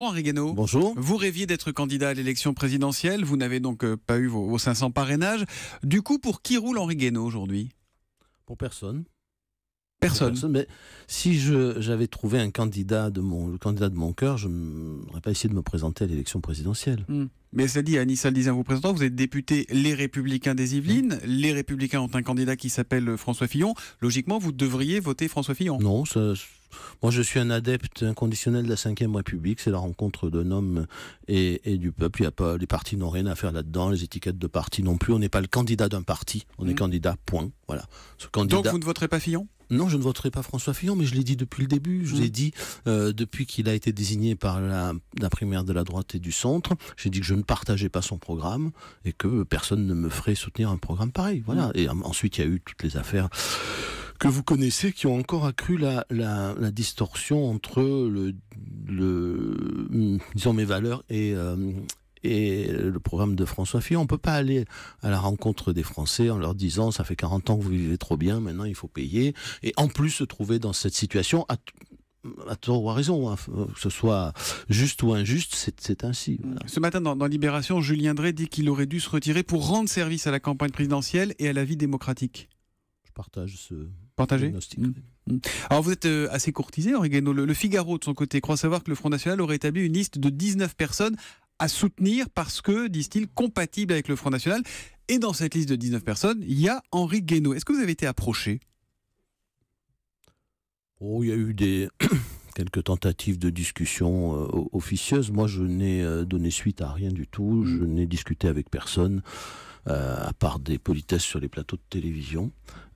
Henri Guénaud. Bonjour. Vous rêviez d'être candidat à l'élection présidentielle. Vous n'avez donc euh, pas eu vos, vos 500 parrainages. Du coup, pour qui roule Henri Guénaud aujourd'hui? Pour personne. Personne. Mais si j'avais trouvé un candidat de mon, le candidat de mon cœur, je n'aurais pas essayé de me présenter à l'élection présidentielle. Hmm. Mais ça dit, Anissa le disait en vous présentant, vous êtes député Les Républicains des Yvelines. Les Républicains ont un candidat qui s'appelle François Fillon. Logiquement, vous devriez voter François Fillon. Non, ça- moi je suis un adepte inconditionnel de la Ve République. C'est la rencontre d'un homme et, et du peuple. Il y a pas, les partis n'ont rien à faire là-dedans. Les étiquettes de parti non plus. On n'est pas le candidat d'un parti. On est Mhm. candidat. Point. Voilà. Ce Donc vous ne voterez pas Fillon? Non, je ne voterai pas François Fillon, mais je l'ai dit depuis le début. Je l'ai dit euh, depuis qu'il a été désigné par la, la primaire de la droite et du centre. J'ai dit que je ne partageais pas son programme et que personne ne me ferait soutenir un programme pareil. Voilà. Et euh, ensuite, il y a eu toutes les affaires que vous connaissez qui ont encore accru la, la, la distorsion entre le, le, hum, disons mes valeurs et euh, et le programme de François Fillon. On peut pas aller à la rencontre des Français en leur disant ça fait 40 ans que vous vivez trop bien, maintenant il faut payer. Et en plus se trouver dans cette situation à, tort ou à raison, hein, que ce soit juste ou injuste, c'est ainsi. voilà. Ce matin, dans, dans Libération, Julien Drey dit qu'il aurait dû se retirer pour rendre service à la campagne présidentielle et à la vie démocratique. Je partage ce Partagé diagnostic. Mm. Alors vous êtes euh, assez courtisé, Henri Guénaud. Le, le Figaro, de son côté, croit savoir que le Front National aurait établi une liste de 19 personnes à soutenir parce que, disent-ils, compatibles avec le Front National. Et dans cette liste de 19 personnes, il y a Henri Guénaud. Est-ce que vous avez été approché? Oh, il y a eu des quelques tentatives de discussion euh, o- officieuses. Moi, je n'ai euh, donné suite à rien du tout. Je n'ai discuté avec personne, euh, à part des politesses sur les plateaux de télévision.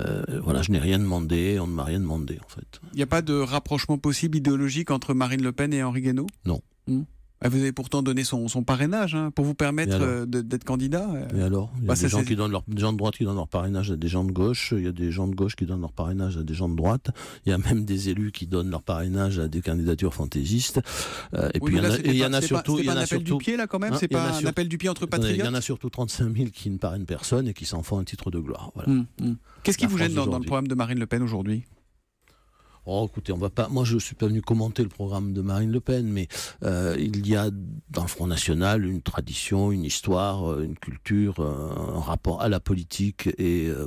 Euh, voilà, je n'ai rien demandé. On ne m'a rien demandé, en fait. Il n'y a pas de rapprochement possible idéologique entre Marine Le Pen et Henri Guénaud? Non. Mm. Ah, Vous avez pourtant donné son, son parrainage hein, pour vous permettre euh, d'être candidat. euh. Et alors Il y a Bah, des gens, qui donnent leur, des gens de droite qui donnent leur parrainage à des gens de gauche. Il y a des gens de gauche qui donnent leur parrainage à des gens de droite. Il y a même des élus qui donnent leur parrainage à des candidatures fantaisistes. Euh, et Oui, puis il y en a, surtout. Il y pas en un a appel surtout du pied là quand même. Hein, c'est pas un appel du pied entre Attendez, Il y patriotes. en a surtout 35 000 qui ne parrainent personne et qui s'en font un titre de gloire. Voilà. Mm, mm. Qu'est-ce qui vous gêne dans, dans le programme de Marine Le Pen aujourd'hui? Oh, écoutez, on va pas. Moi, je suis pas venu commenter le programme de Marine Le Pen, mais euh, il y a dans le Front National une tradition, une histoire, euh, une culture, euh, un rapport à la politique et euh,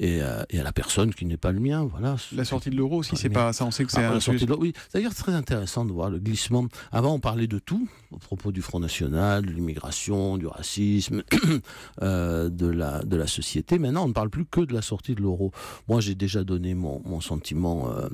et, et à la personne qui n'est pas le mien. Voilà. La sortie de l'euro aussi, c'est pas ça. On sait que c'est Ah, un la sortie de l'eau, oui. D'ailleurs, très intéressant de voir le glissement. Avant, on parlait de tout, au propos du Front National, de l'immigration, du racisme, euh, de, la, de la société. Maintenant, on ne parle plus que de la sortie de l'euro. Moi, j'ai déjà donné mon, mon sentiment euh,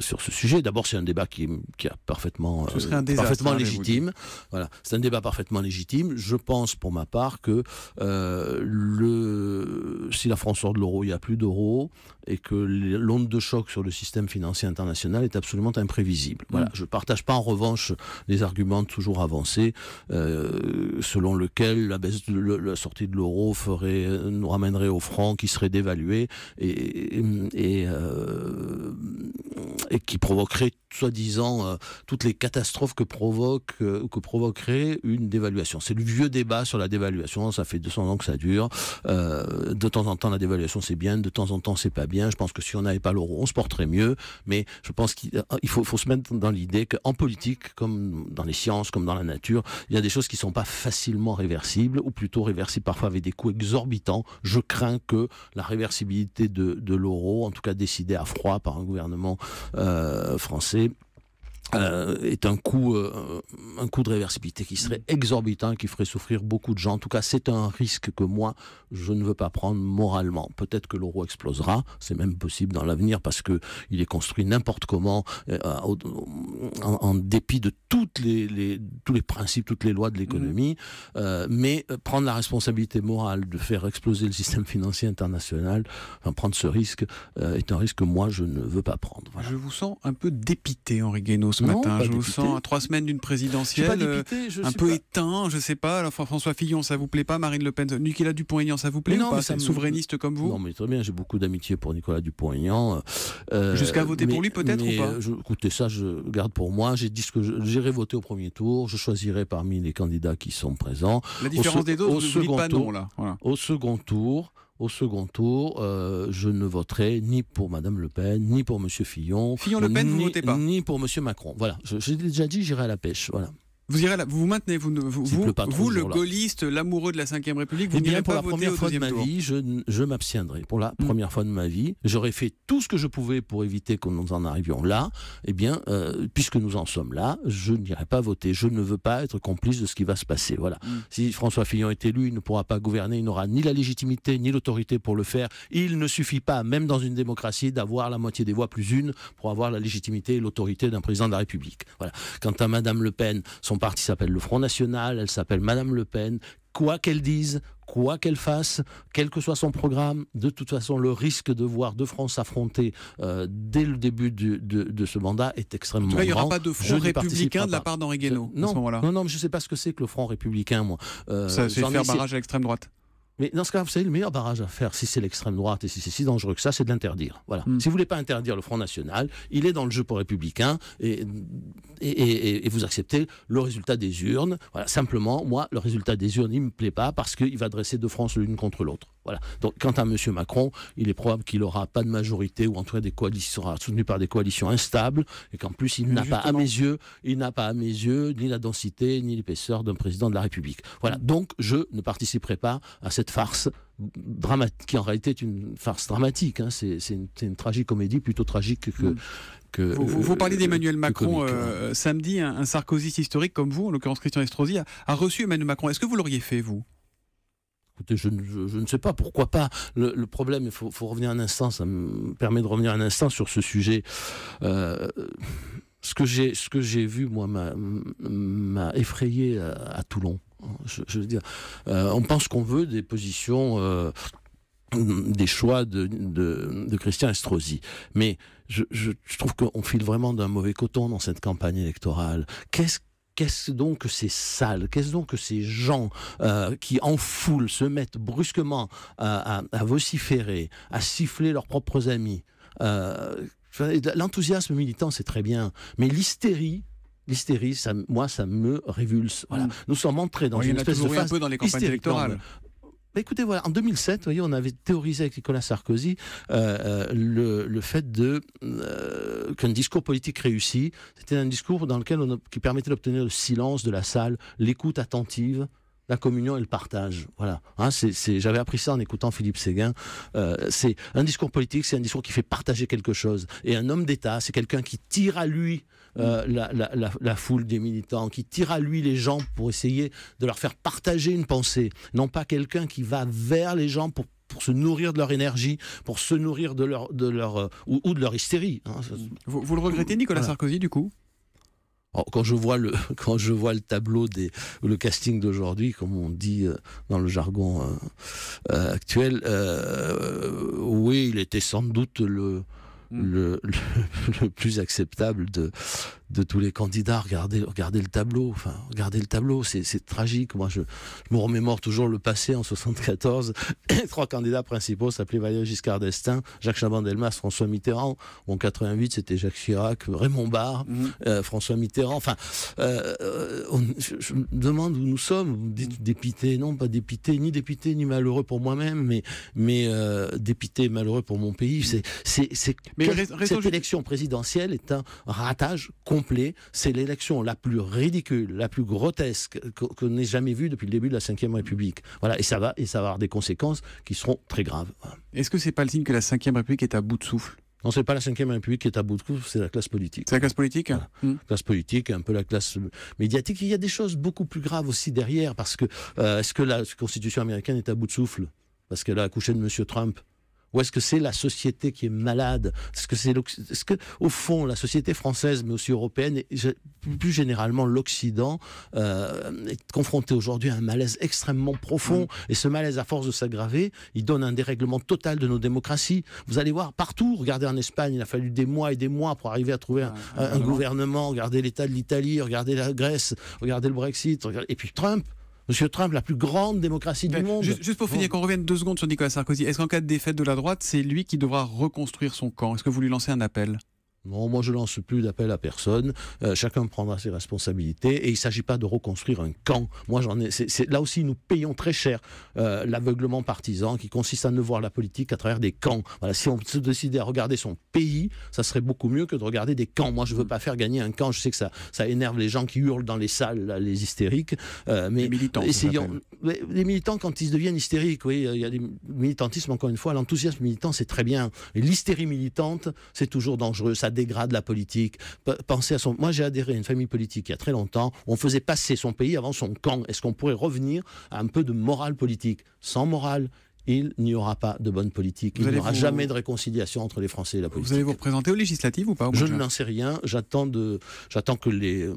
sur ce sujet. D'abord, c'est un débat qui, qui est parfaitement, Ce serait un euh, désastre, parfaitement hein, légitime. Voilà, c'est un débat parfaitement légitime. Je pense, pour ma part, que euh, le, si la France sort de l'euro, il n'y a plus d'euro et que l'onde de choc sur le système financier international est absolument imprévisible. Voilà. Mm. Je ne partage pas en revanche les arguments toujours avancés euh, selon lesquels la baisse de le- la sortie de l'euro ferait euh, nous ramènerait au franc qui serait dévalué et, et, et, euh, et qui provoquerait soi-disant euh, toutes les catastrophes que provoque euh, que provoquerait une dévaluation. C'est le vieux débat sur la dévaluation, ça fait 200 ans que ça dure. Euh, de temps en temps la dévaluation c'est bien, de temps en temps c'est pas bien. Je pense que si on n'avait pas l'euro, on se porterait mieux, mais je pense qu'il euh, faut, se mettre dans l'idée qu'en politique, comme dans les sciences, comme dans la nature, il y a des choses qui sont pas facilement réversibles, ou plutôt réversibles parfois avec des coûts exorbitants. Je crains que la réversibilité de, l'euro, en tout cas décidée à froid par un gouvernement français, euh, est un coût, euh, un coût de réversibilité qui serait exorbitant, qui ferait souffrir beaucoup de gens. En tout cas, c'est un risque que moi, je ne veux pas prendre moralement. Peut-être que l'euro explosera, c'est même possible dans l'avenir parce que il est construit n'importe comment, euh, en, en dépit de toutes les, les- tous les principes, toutes les lois de l'économie. Euh, mais euh, prendre la responsabilité morale de faire exploser le système financier international, enfin, prendre ce risque, euh, est un risque que moi, je ne veux pas prendre. Voilà. Je vous sens un peu dépité, Henri Guénaud, ce Non, matin. pas Je vous sens à trois semaines d'une présidentielle. euh, dépité, je un peu pas- éteint, je sais pas. Alors, François Fillon, ça vous plaît pas Marine Le Pen, Nicolas Dupont-Aignan, ça vous plaît Mais ou non, pas C'est souverainiste comme vous? Non, mais très bien, j'ai beaucoup d'amitié pour Nicolas Dupont-Aignan. euh, Jusqu'à voter pour lui, peut-être, ou pas euh, je- Écoutez, ça, je garde pour moi. J'ai dit ce que j'irai voter au premier tour. Je choisirai parmi les candidats qui sont présents. La différence des autres, au vous ne dites second pas tour- non, là. Voilà. Au second tour, au second tour, euh, je ne voterai ni pour Madame Le Pen, ni pour Monsieur Fillon. Fillon-Le Pen, vous ni, votez pas Ni pour Monsieur Macron. Voilà, Je- j'ai déjà dit, j'irai à la pêche. Voilà. Vous irez là, vous vous maintenez, vous, vous, vous, le gaulliste, l'amoureux de la Ve République, vous eh n'irez pas pour la première fois de ma vie, je, je m'abstiendrai. Pour la hmm. première fois de ma vie, j'aurais fait tout ce que je pouvais pour éviter que nous en arrivions là. Eh bien, euh, puisque nous en sommes là, je n'irai pas voter. Je ne veux pas être complice de ce qui va se passer. Voilà. Hmm. Si François Fillon est élu, il ne pourra pas gouverner, il n'aura ni la légitimité ni l'autorité pour le faire. Il ne suffit pas, même dans une démocratie, d'avoir la moitié des voix plus une pour avoir la légitimité et l'autorité d'un président de la République. Voilà. Quant à Madame Le Pen, son parti s'appelle le Front National, elle s'appelle Madame Le Pen. Quoi qu'elle dise, quoi qu'elle fasse, quel que soit son programme, de toute façon, le risque de voir deux France s'affronter euh, dès le début de, ce mandat est extrêmement grand. Il n'y aura pas de front républicain de la part d'Henri Guénaud non, à ce moment-là. Non, non, je ne sais pas ce que c'est que le front républicain, moi. Euh, Ça, c'est faire barrage à l'extrême droite. Mais dans ce cas, vous savez, le meilleur barrage à faire, si c'est l'extrême droite et si c'est si dangereux que ça, c'est de l'interdire. Voilà. Hmm. Si vous voulez pas interdire le Front National, il est dans le jeu pour républicain et, et, et, vous acceptez le résultat des urnes. Voilà. Simplement, moi, le résultat des urnes, il me plaît pas parce qu'il va dresser deux France l'une contre l'autre. Voilà. Donc, quant à M. Macron, il est probable qu'il n'aura pas de majorité ou en tout cas des coalitions, sera soutenu par des coalitions instables et qu'en plus, il n'a pas à mes yeux, il n'a pas à mes yeux ni la densité ni l'épaisseur d'un président de la République. Voilà. Donc, je ne participerai pas à cette farce dramatique, qui en réalité est une farce dramatique. Hein. C'est une, une tragique comédie plutôt tragique que, mm. Que, vous, parlez d'Emmanuel Macron euh, samedi, un, un Sarkozy historique comme vous, en l'occurrence Christian Estrosi, a reçu Emmanuel Macron. Est-ce que vous l'auriez fait, vous? Je, ne sais pas, pourquoi pas. Le, problème, il faut, revenir un instant, ça me permet de revenir un instant sur ce sujet. Euh, ce que j'ai, vu, moi, m'a effrayé à, Toulon. Je, veux dire, euh, on pense qu'on veut des positions, euh, des choix de, de, Christian Estrosi, mais je, je trouve qu'on file vraiment d'un mauvais coton dans cette campagne électorale. Qu'est-ce Qu'est-ce donc que ces salles, qu'est-ce donc que ces gens euh, qui en foule se mettent brusquement à, vociférer, à siffler leurs propres amis euh, L'enthousiasme militant, c'est très bien, mais l'hystérie, L'hystérie, ça, moi, ça me révulse. Voilà. Mm. Nous sommes entrés dans une espèce de phase un peu dans les campagnes électorales. Bah, écoutez, voilà, en 2007, voyez, on avait théorisé avec Nicolas Sarkozy euh, euh, le, fait de euh, qu'un discours politique réussi, c'était un discours dans lequel on qui permettait d'obtenir le silence de la salle, l'écoute attentive, la communion et le partage. Voilà. Hein, c'est, j'avais appris ça en écoutant Philippe Séguin. Euh, c'est un discours politique, c'est un discours qui fait partager quelque chose. Et un homme d'État, c'est quelqu'un qui tire à lui euh, la, foule des militants, qui tire à lui les gens pour essayer de leur faire partager une pensée, non pas quelqu'un qui va vers les gens pour se nourrir de leur énergie, pour se nourrir de leur, de leur euh, ou, de leur hystérie. Hein. Vous, le regrettez, Nicolas Sarkozy, du coup? Quand je vois le quand je vois le tableau des le casting d'aujourd'hui, comme on dit euh, dans le jargon actuel, oui, il était sans doute le Mm. le, le, plus acceptable de, de tous les candidats. Regardez, regardez le tableau. Enfin, regardez le tableau. C'est, tragique. Moi, je, je, me remémore toujours le passé en 74. Les trois candidats principaux s'appelaient Valéry Giscard d'Estaing, Jacques Chaban-Delmas, François Mitterrand. En 88, c'était Jacques Chirac, Raymond Barre, mm. euh, François Mitterrand. Enfin, euh, je, me demande où nous sommes. Vous dites mm. dépité. Non, pas dépité, ni dépité, ni malheureux pour moi-même, mais, mais euh, dépité, malheureux pour mon pays. C'est, c'est, c'est cette élection présidentielle est un ratage complet. C'est l'élection la plus ridicule, la plus grotesque qu'on n'ait jamais vue depuis le début de la Ve République. Voilà, et ça va, et ça va avoir des conséquences qui seront très graves. Est-ce que c'est pas le signe que la Ve République est à bout de souffle? Non, c'est pas la Ve République qui est à bout de souffle, c'est la classe politique. C'est la classe politique? Hmm. La classe politique, un peu la classe médiatique. Il y a des choses beaucoup plus graves aussi derrière, parce que euh, est-ce que la Constitution américaine est à bout de souffle? Parce qu'elle a accouché de M. Trump ou est-ce que c'est la société qui est malade? Est-ce que c'est est-ce que au fond la société française, mais aussi européenne, et plus généralement l'Occident, euh, est confronté aujourd'hui à un malaise extrêmement profond? Mm. Et ce malaise, à force de s'aggraver, il donne un dérèglement total de nos démocraties. Vous allez voir partout. Regardez en Espagne, il a fallu des mois et des mois pour arriver à trouver un, un gouvernement. Regardez l'état de l'Italie, regardez la Grèce, regardez le Brexit, et puis Trump. Monsieur Trump, la plus grande démocratie du monde. Juste, pour finir, qu'on revienne deux secondes sur Nicolas Sarkozy, est-ce qu'en cas de défaite de la droite, c'est lui qui devra reconstruire son camp? Est-ce que vous lui lancez un appel? Non, moi je lance plus d'appel à personne. Euh, chacun prendra ses responsabilités et il ne s'agit pas de reconstruire un camp. Moi j'en ai. C'est, là aussi nous payons très cher euh, l'aveuglement partisan qui consiste à ne voir la politique à travers des camps. Voilà, si on se décidait à regarder son pays, ça serait beaucoup mieux que de regarder des camps. Moi je veux pas faire gagner un camp. Je sais que ça, ça énerve les gens qui hurlent dans les salles, les hystériques. Euh, mais les militants. Essayons. Les militants quand ils deviennent hystériques, oui, il y a des militantismes encore une fois. L'enthousiasme militant c'est très bien. L'hystérie militante c'est toujours dangereux. Ça dégrade la politique. Pensez à son. Moi, j'ai adhéré à une famille politique il y a très longtemps. On faisait passer son pays avant son camp. Est-ce qu'on pourrait revenir à un peu de morale politique? Sans morale, il n'y aura pas de bonne politique. il n'y aura jamais de réconciliation entre les Français et la politique. Vous allez vous représenter aux législatives ou pas Je n'en sais rien. J'attends de, que les,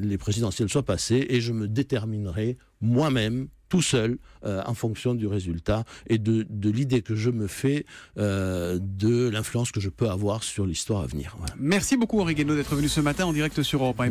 les présidentielles soient passées et je me déterminerai moi-même tout seul euh, en fonction du résultat et de, de l'idée que je me fais euh, de l'influence que je peux avoir sur l'histoire à venir. Merci beaucoup Henri Guénaud d'être venu ce matin en direct sur Europe 1.